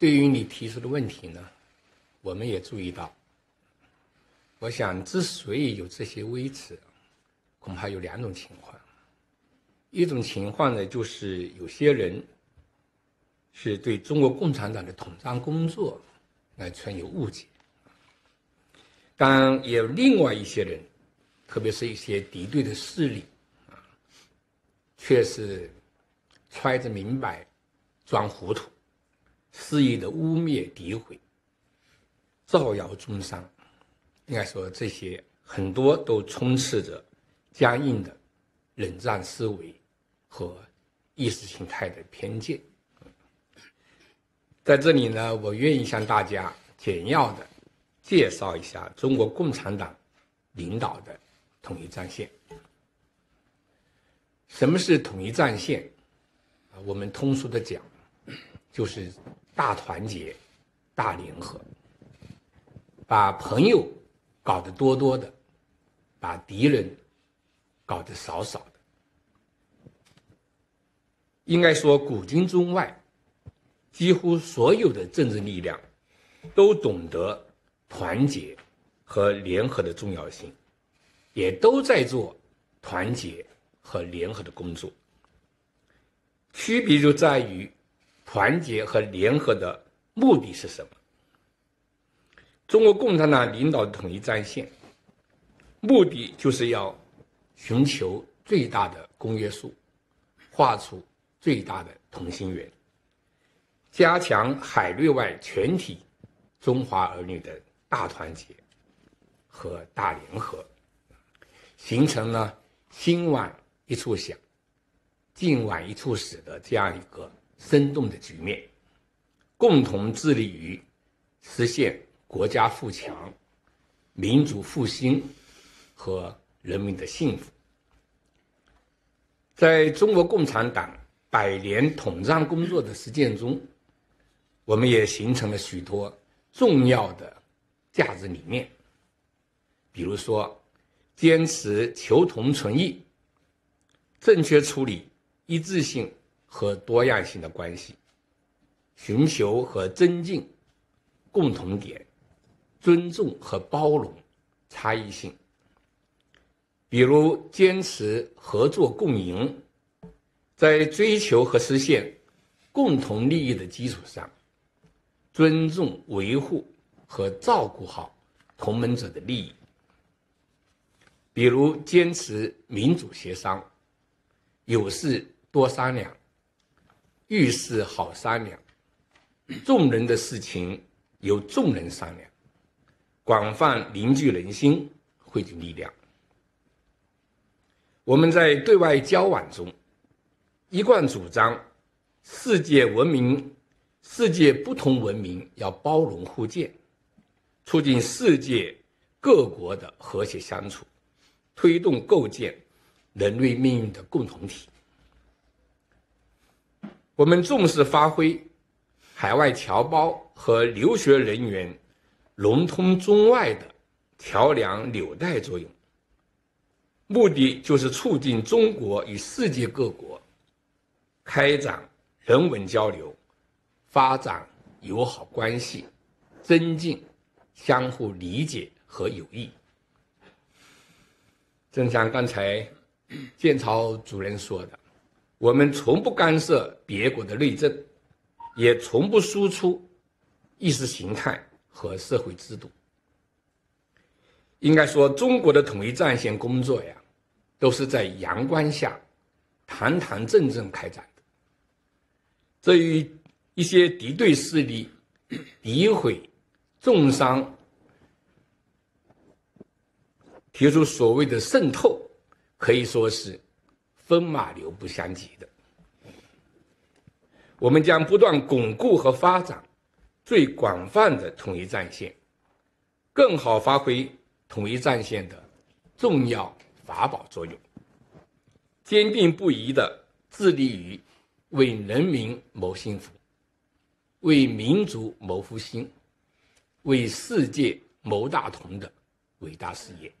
对于你提出的问题呢，我们也注意到。我想，之所以有这些微词，恐怕有两种情况。一种情况呢，就是有些人是对中国共产党的统战工作来存有误解，当然也有另外一些人，特别是一些敌对的势力啊，却是揣着明白装糊涂，肆意的污蔑诋毁，造谣中伤。应该说，这些很多都充斥着僵硬的冷战思维和意识形态的偏见。在这里呢，我愿意向大家简要的介绍一下中国共产党领导的统一战线。什么是统一战线？啊，我们通俗的讲，就是大团结、大联合，把朋友。搞得多多的，把敌人搞得少少的。应该说，古今中外，几乎所有的政治力量都懂得团结和联合的重要性，也都在做团结和联合的工作。区别就在于，团结和联合的目的是什么？中国共产党领导统一战线，目的就是要寻求最大的公约数，画出最大的同心圆，加强海内外全体中华儿女的大团结和大联合，形成了心往一处想、劲往一处使的这样一个生动的局面，共同致力于实现。国家富强、民族复兴和人民的幸福，在中国共产党百年统战工作的实践中，我们也形成了许多重要的价值理念，比如说，坚持求同存异，正确处理一致性和多样性的关系，寻求和增进共同点。尊重和包容差异性，比如坚持合作共赢，在追求和实现共同利益的基础上，尊重、维护和照顾好同盟者的利益；比如坚持民主协商，有事多商量，遇事好商量，众人的事情由众人商量。广泛凝聚人心，汇聚力量。我们在对外交往中，一贯主张世界文明、世界不同文明要包容互鉴，促进世界各国的和谐相处，推动构建人类命运的共同体。我们重视发挥海外侨胞和留学人员。融通中外的桥梁纽带作用，目的就是促进中国与世界各国开展人文交流，发展友好关系，增进相互理解和友谊。正像刚才建超主任说的，我们从不干涉别国的内政，也从不输出意识形态。和社会制度，应该说，中国的统一战线工作呀，都是在阳光下，堂堂正正开展的。这与一些敌对势力诋毁、重伤、提出所谓的渗透，可以说是风马牛不相及的。我们将不断巩固和发展。最广泛的统一战线，更好发挥统一战线的重要法宝作用，坚定不移地致力于为人民谋幸福、为民族谋复兴、为世界谋大同的伟大事业。